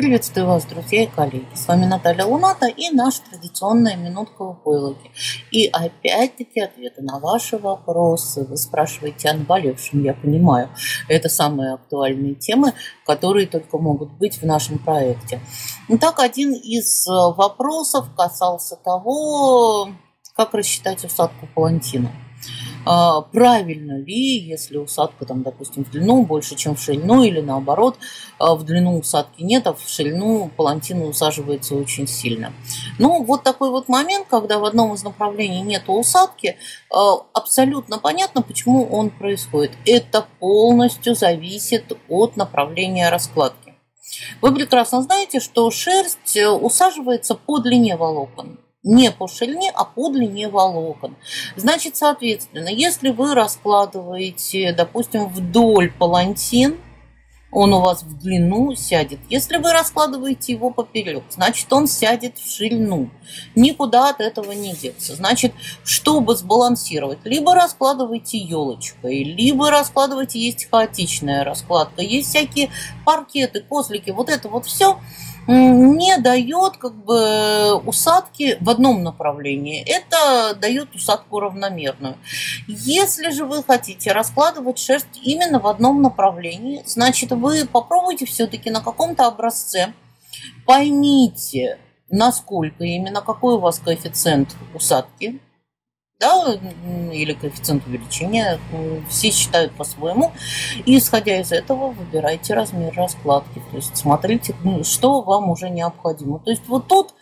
Приветствую вас, друзья и коллеги. С вами Наталья Луната и наша традиционная минутка в Бойлоге. И опять-таки ответы на ваши вопросы. Вы спрашиваете о наболевшем, я понимаю. Это самые актуальные темы, которые только могут быть в нашем проекте. Итак, один из вопросов касался того, как рассчитать усадку палантина. А, правильно ли, если усадка, там, допустим, в длину больше, чем в ширину, или наоборот, а, в длину усадки нет, а в ширину палантина усаживается очень сильно. Ну, вот такой вот момент, когда в одном из направлений нет усадки, а, абсолютно понятно, почему он происходит. Это полностью зависит от направления раскладки. Вы прекрасно знаете, что шерсть э, усаживается по длине волокон не по ширине, а по длине волокон. Значит, соответственно, если вы раскладываете, допустим, вдоль палантин, он у вас в длину сядет. Если вы раскладываете его поперек, значит, он сядет в ширину. Никуда от этого не деться. Значит, чтобы сбалансировать, либо раскладывайте елочкой, либо раскладывайте, есть хаотичная раскладка, есть всякие паркеты, кослики, вот это вот все – не дает как бы усадки в одном направлении. Это дает усадку равномерную. Если же вы хотите раскладывать шерсть именно в одном направлении, значит вы попробуйте все-таки на каком-то образце, поймите, насколько именно, какой у вас коэффициент усадки, да, или коэффициент увеличения, все считают по-своему. И исходя из этого выбирайте размер раскладки. То есть смотрите, что вам уже необходимо. То есть вот тут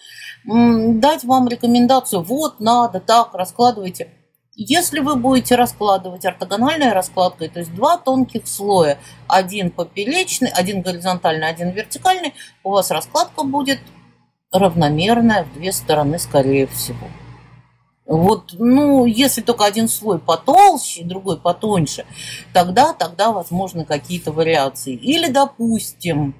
дать вам рекомендацию, вот надо так, раскладывайте. Если вы будете раскладывать ортогональной раскладкой, то есть два тонких слоя, один поперечный, один горизонтальный, один вертикальный, у вас раскладка будет равномерная в две стороны, скорее всего. Вот, ну, если только один слой потолще, другой потоньше, тогда, тогда возможны какие-то вариации. Или, допустим,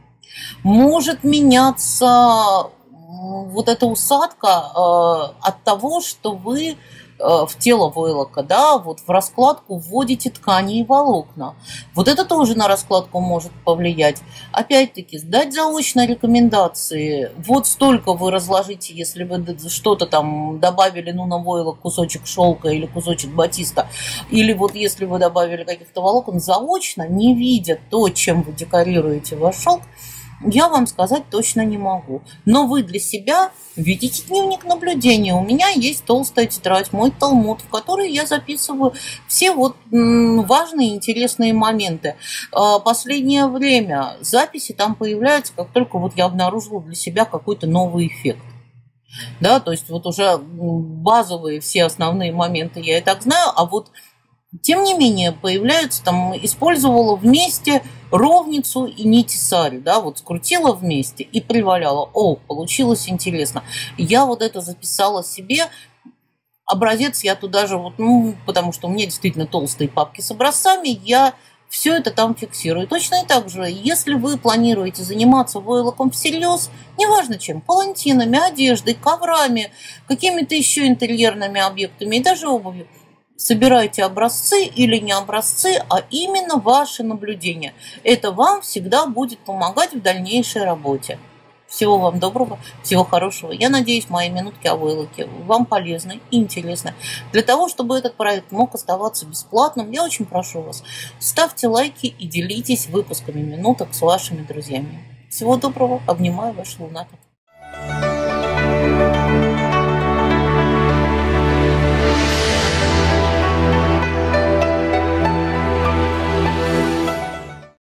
может меняться вот эта усадка э, от того, что вы в тело войлока, да, вот в раскладку вводите ткани и волокна. Вот это тоже на раскладку может повлиять. Опять-таки, сдать заочно рекомендации. Вот столько вы разложите, если вы что-то там добавили, ну, на войлок кусочек шелка или кусочек батиста, или вот если вы добавили каких-то волокон, заочно, не видя то, чем вы декорируете ваш шелк, я вам сказать точно не могу. Но вы для себя ведите дневник наблюдения. У меня есть толстая тетрадь, мой талмуд, в которой я записываю все вот важные интересные моменты. А, последнее время записи там появляются, как только вот я обнаружила для себя какой-то новый эффект. Да, то есть вот уже базовые все основные моменты я и так знаю, а вот тем не менее, появляются там, использовала вместе ровницу и нити сари, да, вот скрутила вместе и приваляла. О, получилось интересно. Я вот это записала себе, образец я туда же, вот, ну, потому что у меня действительно толстые папки с образцами, я все это там фиксирую. Точно и так же, если вы планируете заниматься войлоком всерьез, неважно чем, палантинами, одеждой, коврами, какими-то еще интерьерными объектами и даже обувью, собирайте образцы или не образцы, а именно ваши наблюдения. Это вам всегда будет помогать в дальнейшей работе. Всего вам доброго, всего хорошего. Я надеюсь, мои минутки о войлоке вам полезны и интересны. Для того, чтобы этот проект мог оставаться бесплатным, я очень прошу вас, ставьте лайки и делитесь выпусками минуток с вашими друзьями. Всего доброго, обнимаю, ваш Луната.